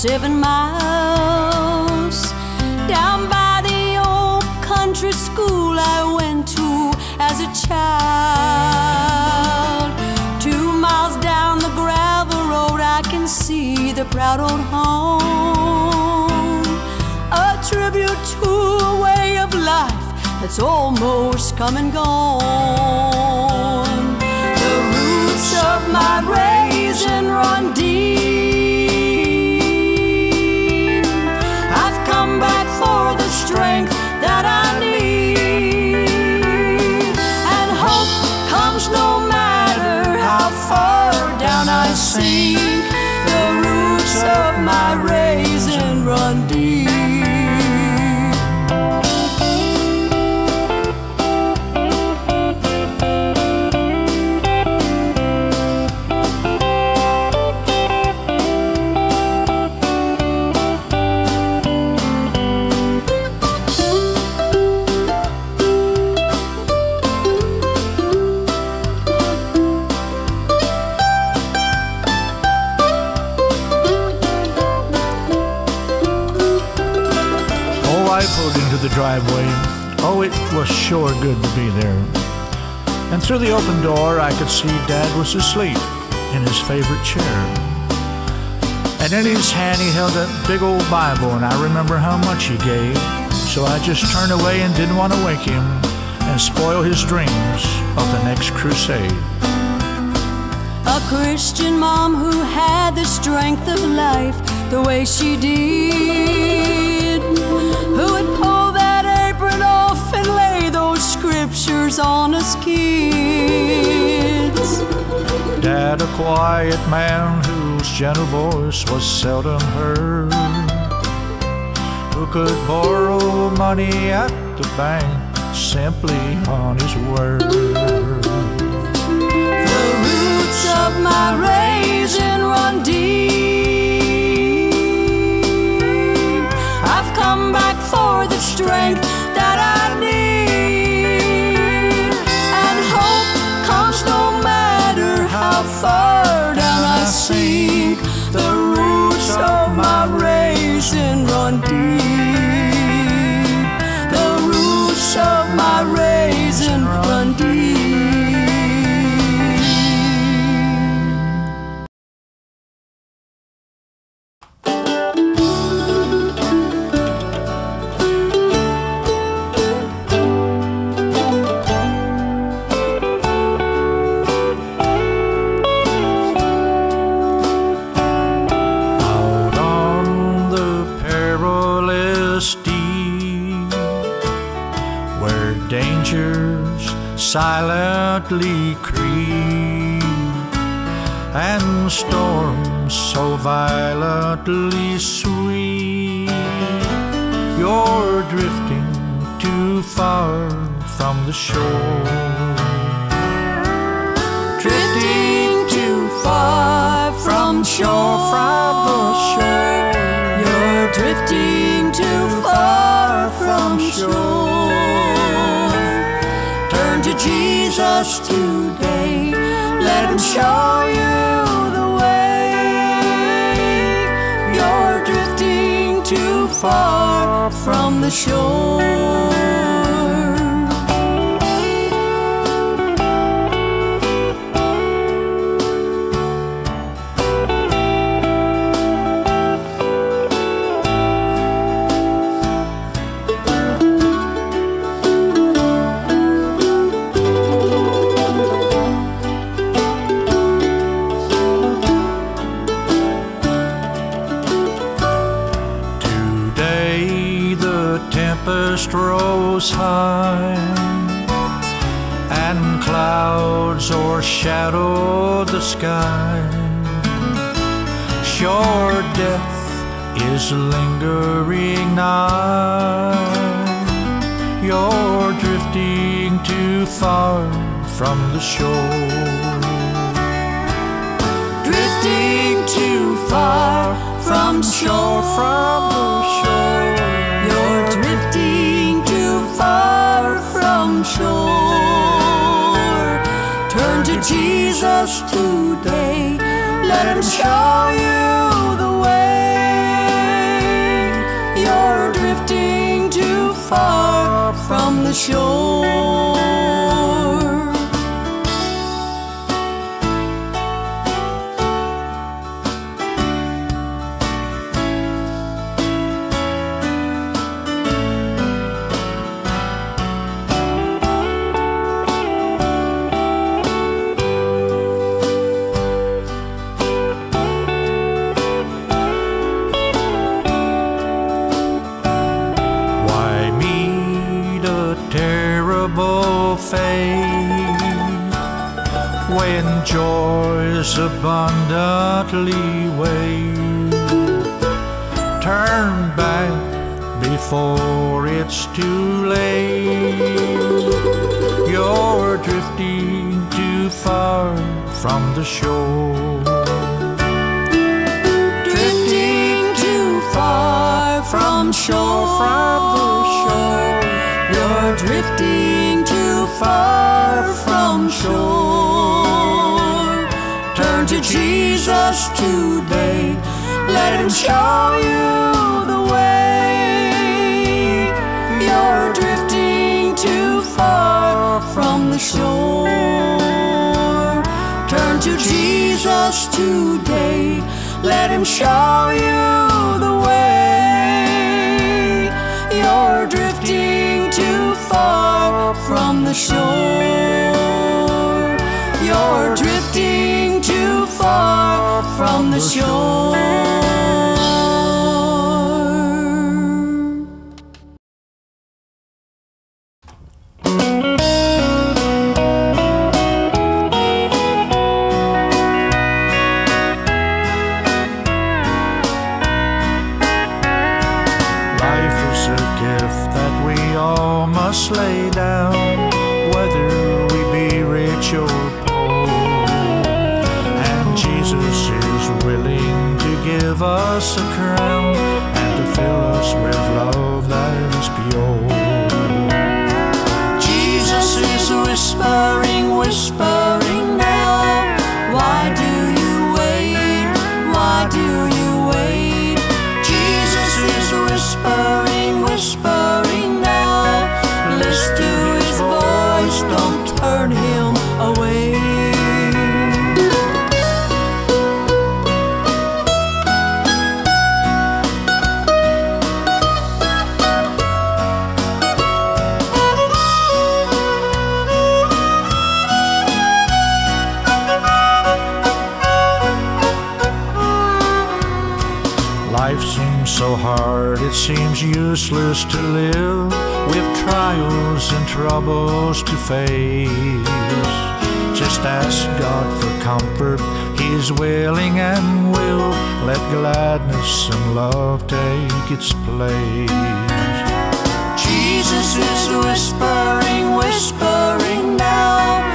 seven miles. Down by the old country school I went to as a child. Two miles down the gravel road, I can see the proud old home. A tribute to a way of life that's almost come and gone. Through the open door, I could see Dad was asleep in his favorite chair. And in his hand, he held a big old Bible, and I remember how much he gave. So I just turned away and didn't want to wake him and spoil his dreams of the next crusade. A Christian mom who had the strength of life the way she did. Who would pull scriptures on us kids. Dad, a quiet man whose gentle voice was seldom heard, who could borrow money at the bank simply on his word. The roots of my raising run deep. I've come back for the strength that I need. Far down I sink. The roots of my raising run deep. The roots of dangers silently creep, and storms so violently sweep, you're drifting too far from the shore. drifting too far from shore. From the shore. You're drifting too far from shore. Jesus today. Let him show you the way. You're drifting too far from the shore. Rose high, and clouds o'ershadowed the sky. Sure, death is lingering nigh. You're drifting too far from the shore. drifting too far from shore. From the shore. Jesus today. Let him show you the way. You're drifting too far from the shore. To Jesus today. Let him show you the way. You're drifting too far from the shore. You're drifting too far from the shore. troubles to face. Just ask God for comfort, He's willing and will let gladness and love take its place. Jesus is whispering, whispering now.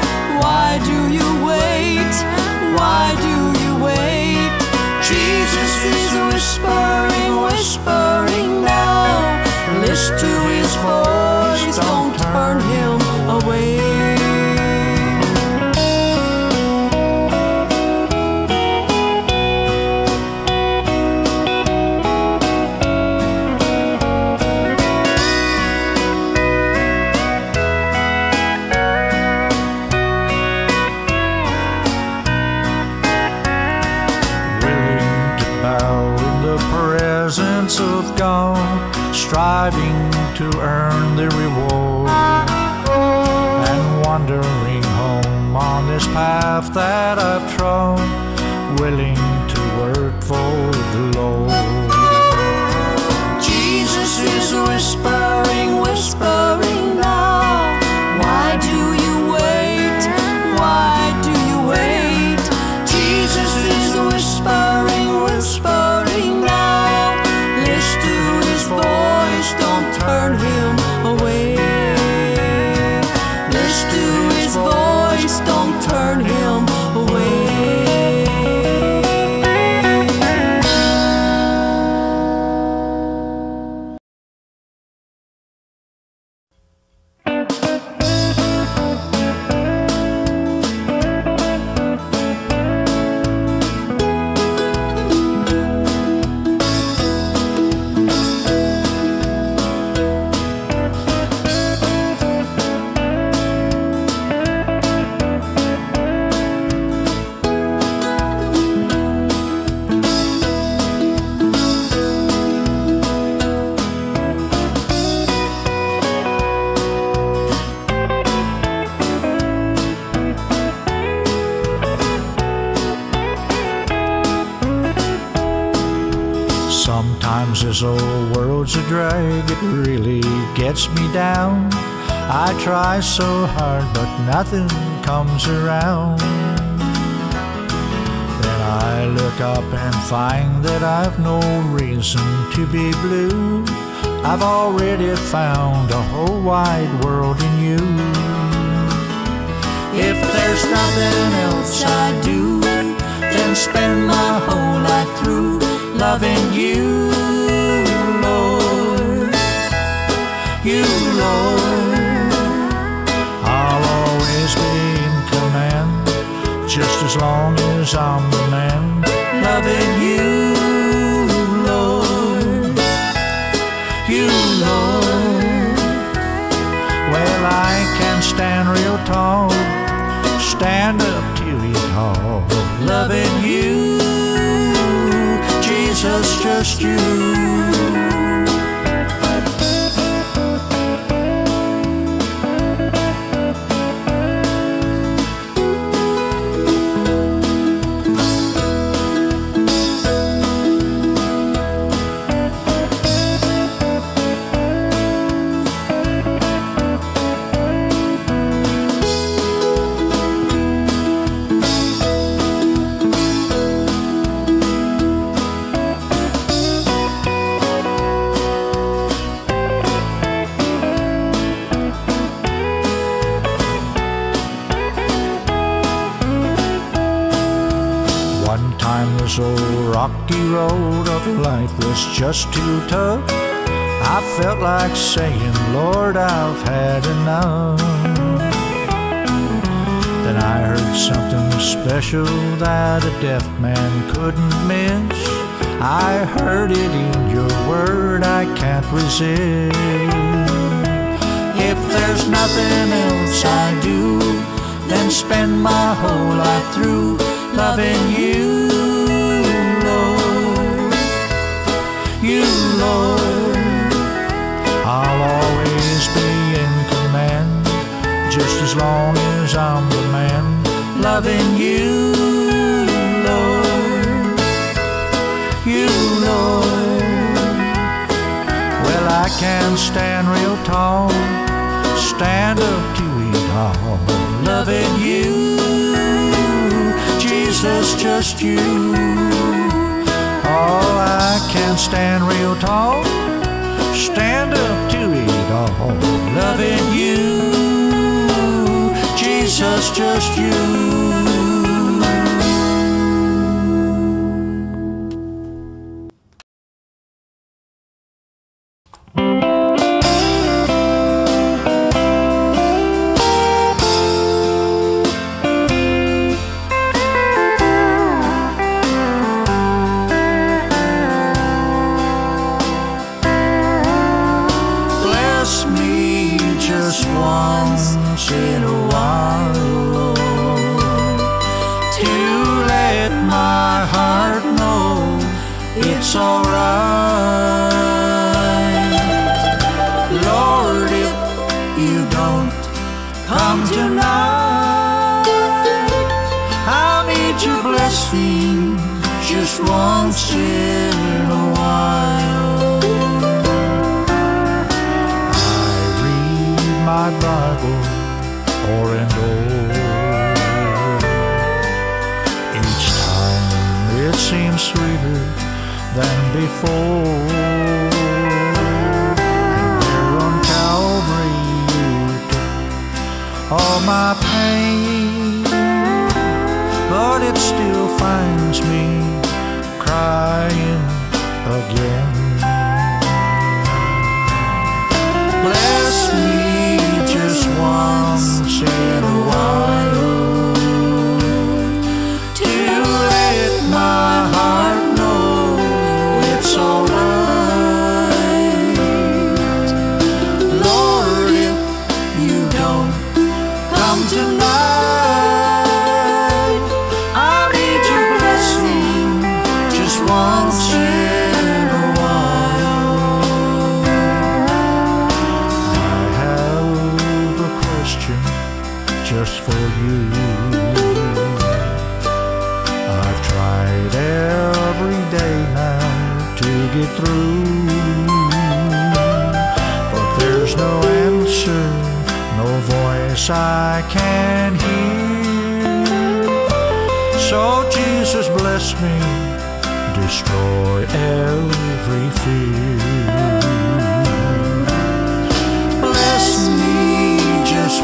Why do you wait? Why do you wait? Jesus is whispering, whispering. Down. I try so hard, but nothing comes around. Then I look up and find that I've no reason to be blue. I've already found a whole wide world in you. If there's nothing else I do, then spend my whole life through loving you, as long as I'm the man. Loving you, Lord. You, Lord. Well, I can stand real tall, stand up to it all. Loving you, Jesus, just you. This old rocky road of life was just too tough. I felt like saying, Lord, I've had enough. Then I heard something special that a deaf man couldn't miss. I heard it in your word, I can't resist. If there's nothing else I do, then spend my whole life through loving you, You, Lord. I'll always be in command, just as long as I'm the man. Loving you, Lord. You, Lord. Well, I can stand real tall, stand up to it all. Loving you, Jesus, just you. Oh, I can stand real tall, stand up to it all. Loving you, Jesus, just you. Just once in a while. I read my Bible o'er and over. Each time it seems sweeter than before. And there on Calvary you took all my pain, but it still finds me again. just for you. I've tried every day now to get through, but there's no answer, no voice I can hear. So Jesus bless me, destroy every fear.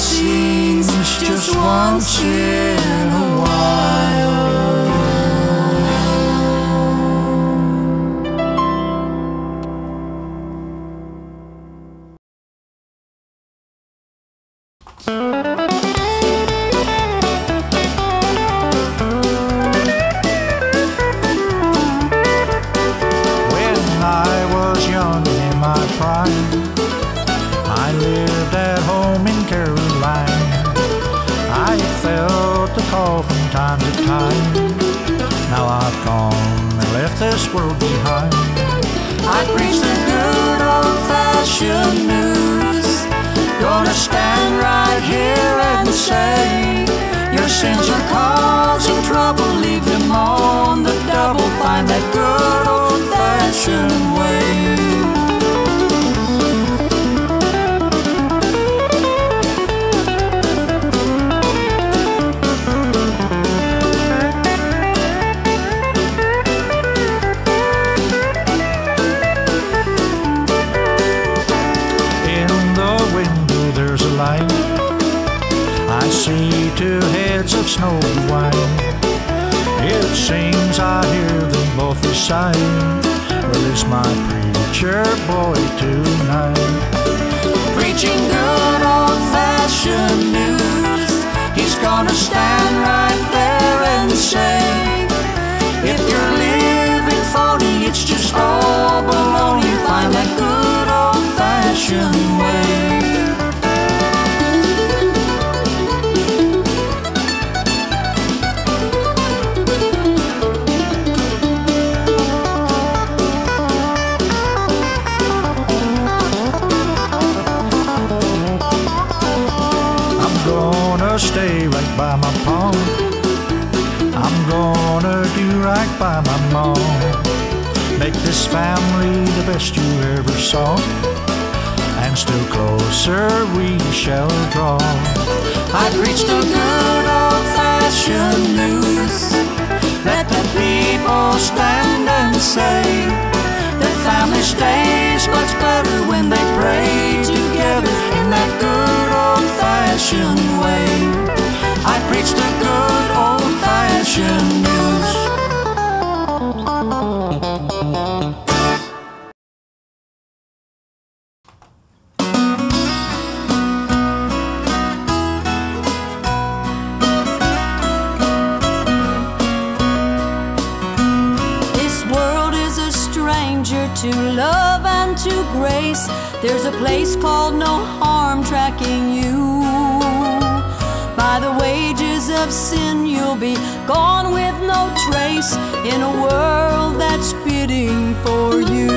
blessings just once in a while. Preacher boy tonight. Preaching good old fashioned news. He's gonna stand this family the best you ever saw. And still closer we shall draw. I preach the good old fashioned news. Let the people stand and say the family stays much better when they pray together in that good old fashioned way. I preach the good old fashioned news. There's a place called no harm tracking you. By the wages of sin, you'll be gone with no trace in a world that's bidding for you.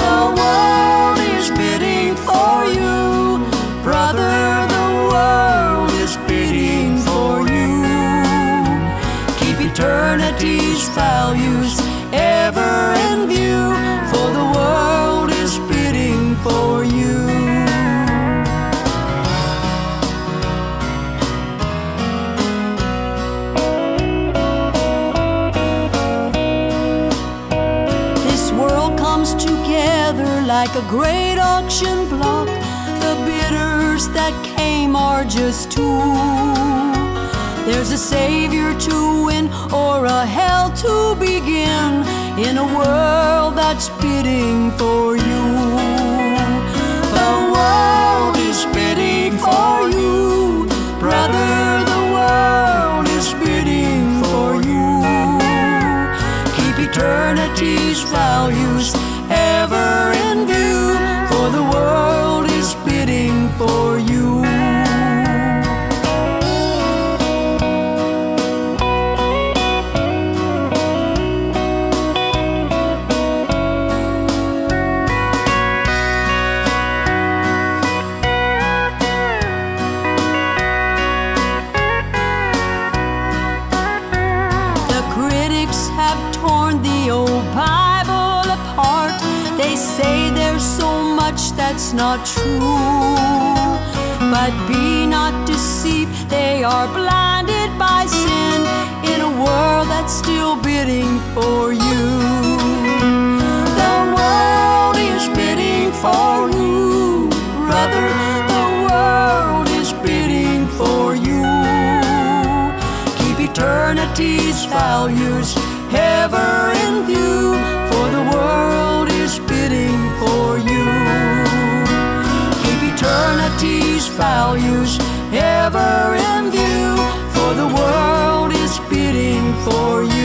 The world is bidding for you, brother. The world is bidding for you. Keep eternity's values ever in view, for the world for you. This world comes together like a great auction block. The bidders that came are just two. There's a savior to win or a hell to begin in a world that's bidding for you world is bidding for you. Brother, the world is bidding for you. Keep eternity's values ever in view, for the world. That's not true. But be not deceived, they are blinded by sin in a world that's still bidding for you. The world is bidding for you, brother. The world is bidding for you. Keep eternity's values ever in view, for the world is bidding for you. Eternity's values ever in view, for the world is bidding for you.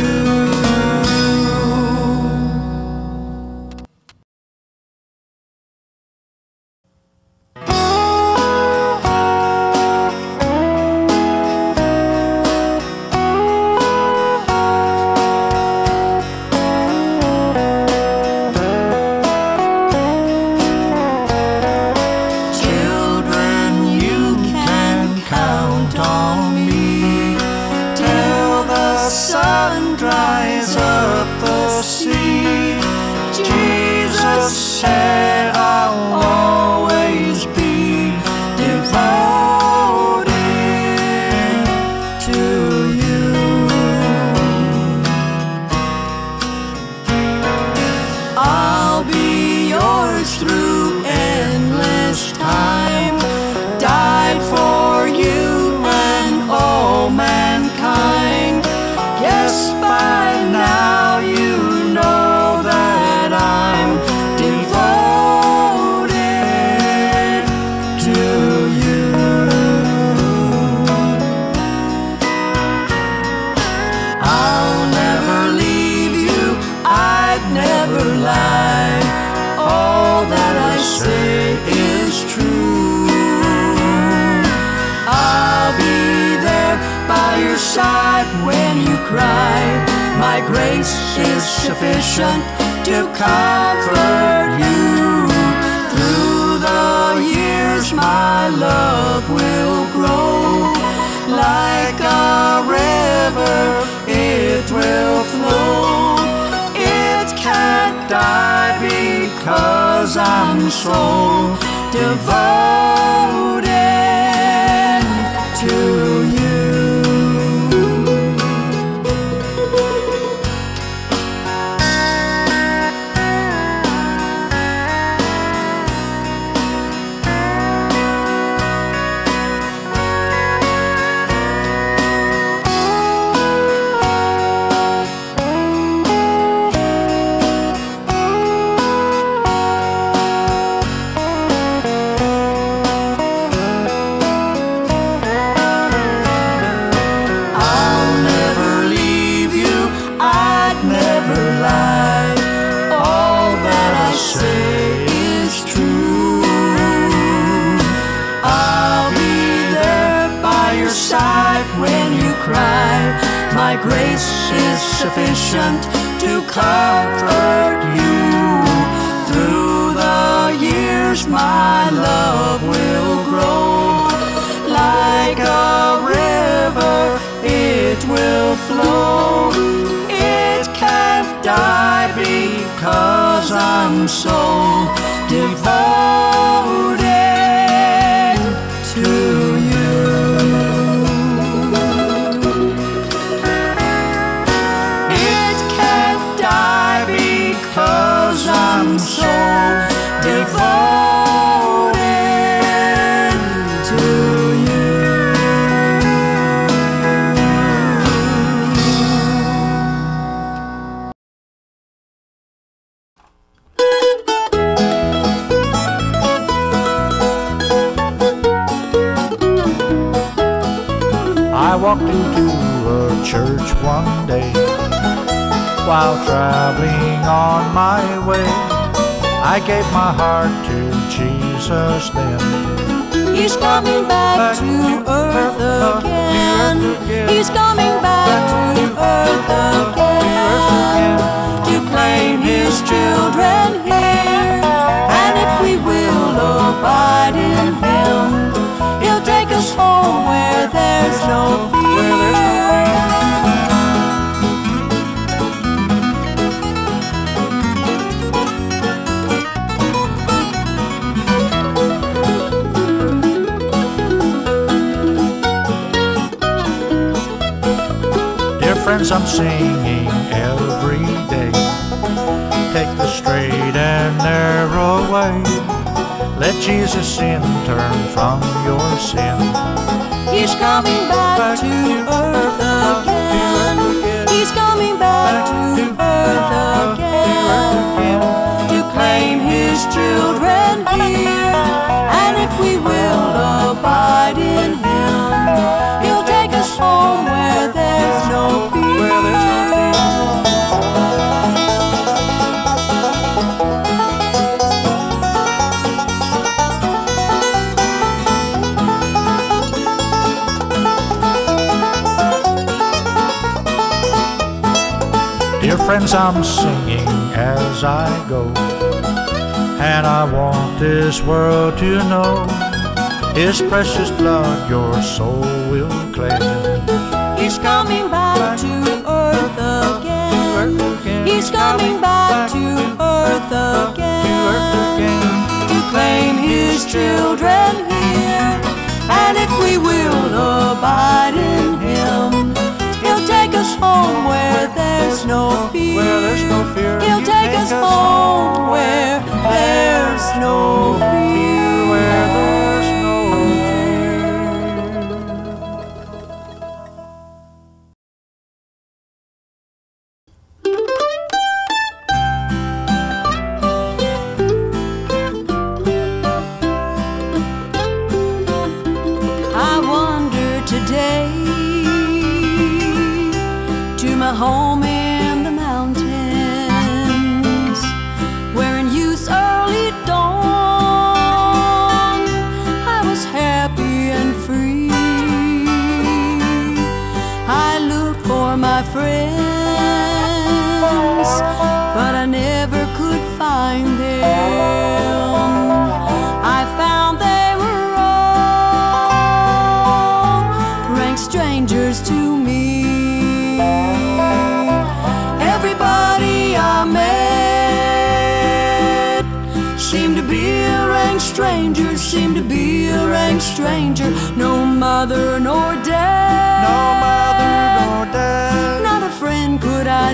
Is true. I'll be there by your side when you cry. My grace is sufficient to comfort you. Through the years, my love will grow like a river, it will flow. Die because I'm so devoted to grace is sufficient to comfort you. Through the years, my love will grow like a river, it will flow. It can't die because I'm so devoted walked into a church one day while traveling on my way. I gave my heart to Jesus then. He's coming back to earth again. He's coming back to earth again to claim his children here. And if we will abide in him, he'll take us home where there's no fear. Friends, I'm singing every day. Take the straight and narrow way. Let Jesus in, turn from your sin. He's coming back to earth again. He's coming back to earth again to claim his children I'm singing as I go. And I want this world to know His precious blood your soul will cleanse. He's coming back to earth again. He's coming back to earth again to claim his children here. And if we will abide in him, he'll take us home where no fear. Where there's no fear, He'll you take take us us home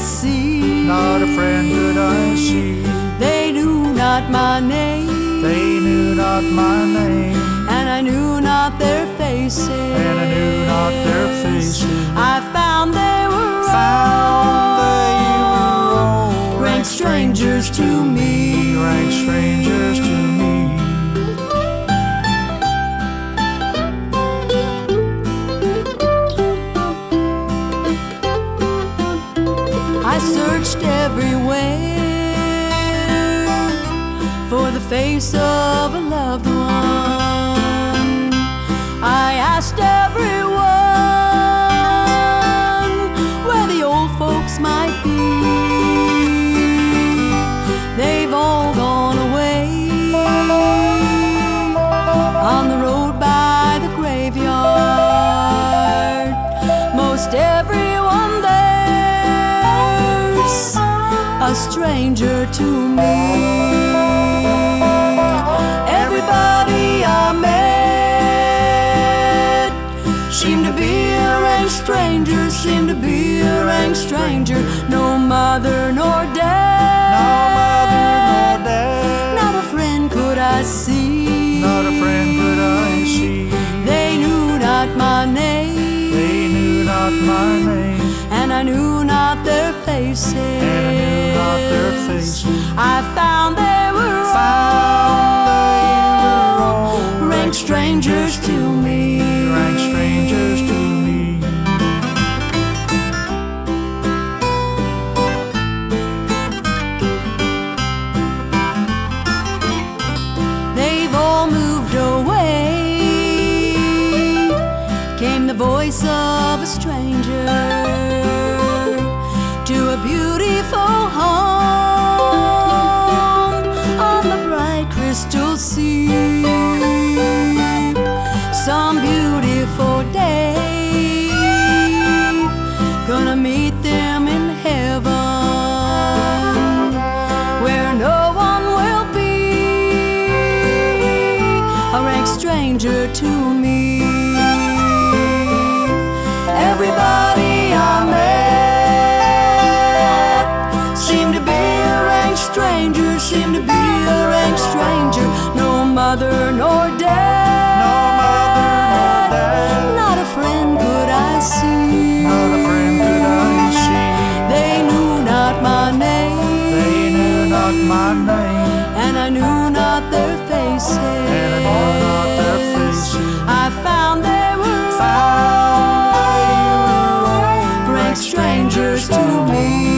see. not a friend could I see. They knew not my name, They knew not my name, and I knew not their faces. and I knew not their faces. I found they were Found they were all all rank strangers to me. rank strangers to me. Stranger to me. Everybody I met seemed to be a rank stranger, seemed to be a rank stranger. No mother nor dad, No mother, no dad, not a friend could I see. not a friend could I see. They knew not my name, They knew not my name, I knew not their faces. and I knew not their faces. I found they were Found they were all rank strangers to me. today. Gonna meet them in heaven where no one will be a rank stranger to me. Everybody I met seemed to be a rank stranger, seemed to be a rank stranger. No mother nor my name. And I knew not their faces. And I knew not their faces. I found they were, found they were rank strangers to me.